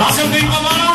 Acendei uma maravilha.